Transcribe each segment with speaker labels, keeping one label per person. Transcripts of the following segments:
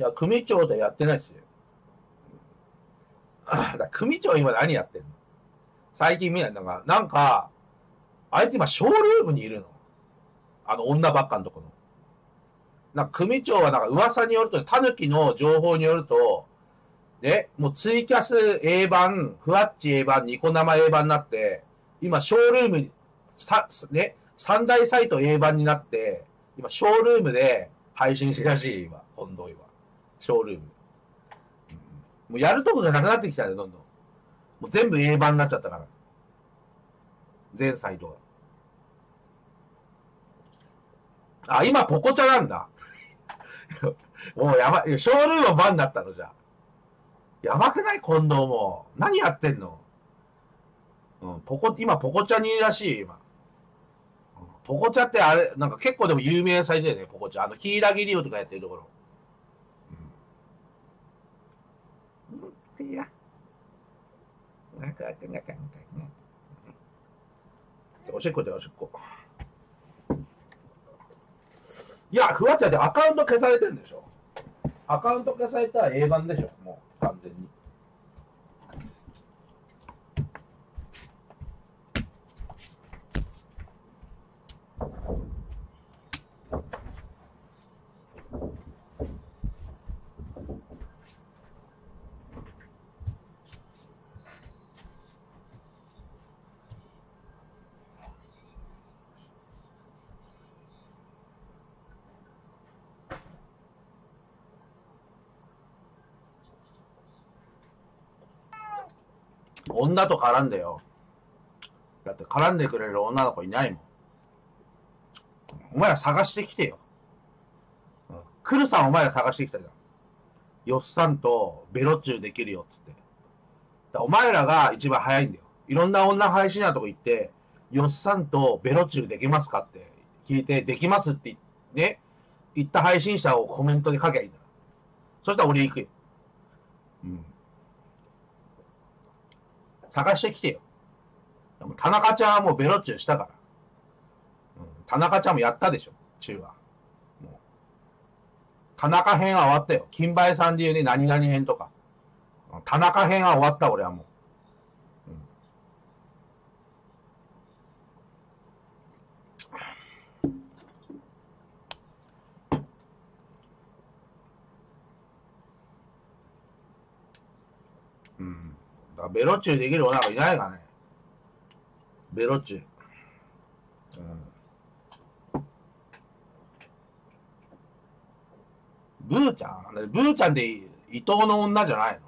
Speaker 1: いや、組長でやってないですよ。だ組長今何やってんの？最近見ない。なんか、なんか、あいつ今ショールームにいるの。あの女ばっかのところ。な組長はなんか噂によると、タヌキの情報によると、ね、もうツイキャス A 版、ふわっち A 版、ニコ生 A 版になって、今ショールームに、さ、ね、三大サイト A 版になって、今ショールームで配信してるらしい、今、近藤は。ショールーム。もうやるとこがなくなってきたね、どんどん。もう全部 A 版になっちゃったから。全サイトが。あ、今ポコチャなんだ。もうやばい。ショールームの番だったのじゃ。やばくない？近藤も。何やってんの？うん、ポコ、今ポコチャにいるらしいよ、今。ポコチャってあれ、なんか結構でも有名なサイトだよね、ポコチャ。あの、ヒイラギリオとかやってるところ。いや。なんか、なんか、なん、おしっこでおしっこ。いや、ふわちゃんってアカウント消されてんでしょアカウント消されたら A 版でしょもう、完全に。女と絡んでよ。だって絡んでくれる女の子いないもん。お前ら探してきてよ。うん。クルさんお前ら探してきたじゃん。よっさんとベロチューできるよっつって。だお前らが一番早いんだよ。いろんな女配信者とこ行って、よっさんとベロチューできますかって聞いて、できますってね、言った配信者をコメントで書きゃいいんだ。そしたら俺行くよ。うん。探してきてよ。でも田中ちゃんはもうベロッチューしたから。うん、田中ちゃんもやったでしょ、中は。もう田中編は終わったよ。金梅さんで言うね、何々編とか。田中編は終わった、俺はもう。うん。だベロチューできる女の子いないかね。ベロチュー。うん。ブーちゃん？ブーちゃんって伊藤の女じゃないの？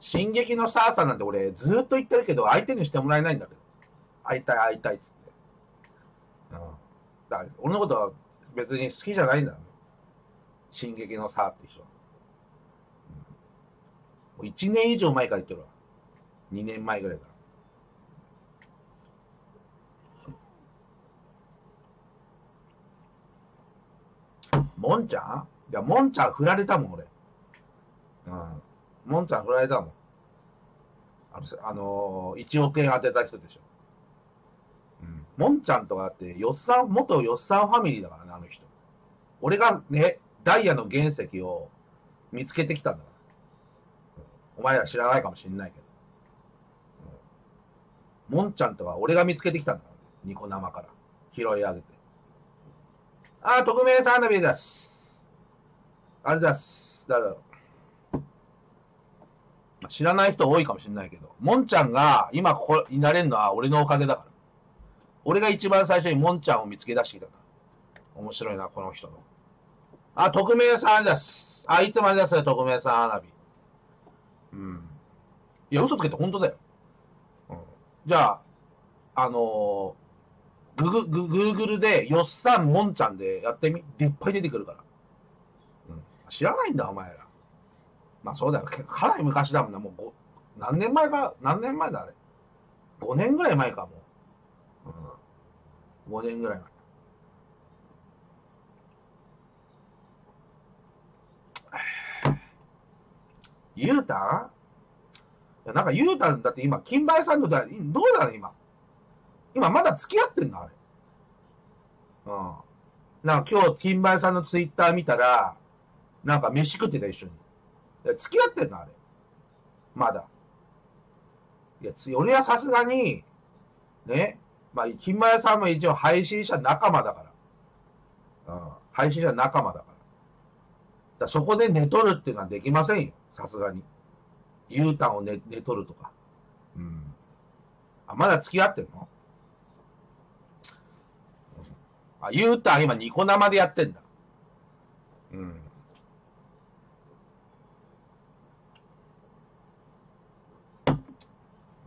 Speaker 1: 進撃のサーさんなんて俺ずっと言ってるけど相手にしてもらえないんだけど。会いたい会いたいっつって。うん。だから俺のことは別に好きじゃないんだ。進撃のサーって人。もう1年以上前から言ってるわ。2年前ぐらいから。もんちゃん？いや、もんちゃん振られたもん、俺。うん。もんちゃん振られたもん。あの、あのー、1億円当てた人でしょ。もんちゃんとかだって、よっさん、元よっさんファミリーだからね、あの人。俺がね、ダイヤの原石を見つけてきたんだから。お前ら知らないかもしんないけど。もんちゃんとか俺が見つけてきたんだからね。ニコ生から。拾い上げて。あー、匿名さんのビです。ありがとうございます。だから、まあ知らない人多いかもしれないけど、もんちゃんが今ここになれるのは俺のおかげだから。俺が一番最初にもんちゃんを見つけ出してきたから。面白いな、この人の。あ、匿名さんです。あ、いつもありがとうございます、匿名さん、花火。うん。いや、嘘つけて本当だよ。うん。じゃあ、あのー、ググ、グ、グーグルで、よっさん、もんちゃんでやってみ。いっぱい出てくるから。うん。知らないんだ、お前ら。まあそうだよ。かなり昔だもんな。もうご、何年前か、何年前だ、あれ。5年ぐらい前か、もう。5年ぐらい前。ゆうた？んいやなんかゆうたんだって今、金梅さんと、どうだろう今？今まだ付き合ってんの？あれ。うん。なんか今日、金梅さんのツイッター見たら、なんか飯食ってた一緒に。付き合ってんの？あれ。まだ。いや、俺はさすがに、ね。まあ、金梅さんも一応配信者仲間だから。うん。配信者仲間だから。だそこで寝取るっていうのはできませんよ。さすがに。ゆうたんを寝、寝取るとか。うん。あ、まだ付き合ってんの？あ、ゆうたん今ニコ生でやってんだ。うん。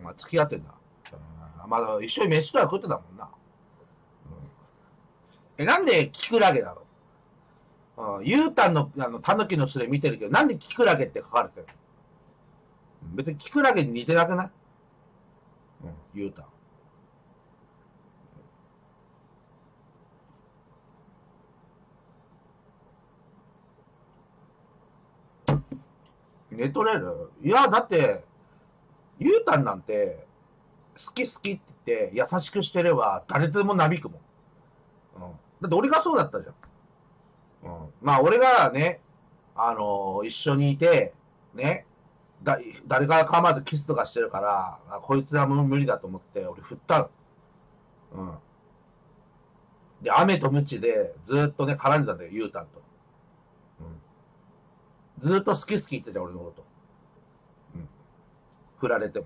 Speaker 1: まあ、付き合ってんだ。まだ一緒に飯とは食ってたもんな。うん、え、なんでキクラゲなのう？ん、ゆうたんの、あの、たぬきのすれ見てるけど、なんでキクラゲって書かれてる別にキクラゲに似てなくない？うん、ゆうたん。寝取れる？いや、だって、ゆうたんなんて、好き好きって言って、優しくしてれば、誰でもなびくもん。うん。だって俺がそうだったじゃん。うん。まあ、俺がね、あのー一緒にいて、ね、だ、誰から構わずキスとかしてるから、あこいつはもう無理だと思って、俺振ったの。うん。で、雨とムチで、ずっとね、絡んでたんだよ、ゆうたんと。うん。ずっと好き好き言ってた、俺のこと。うん。振られても。